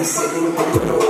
Esse é o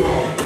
Lord.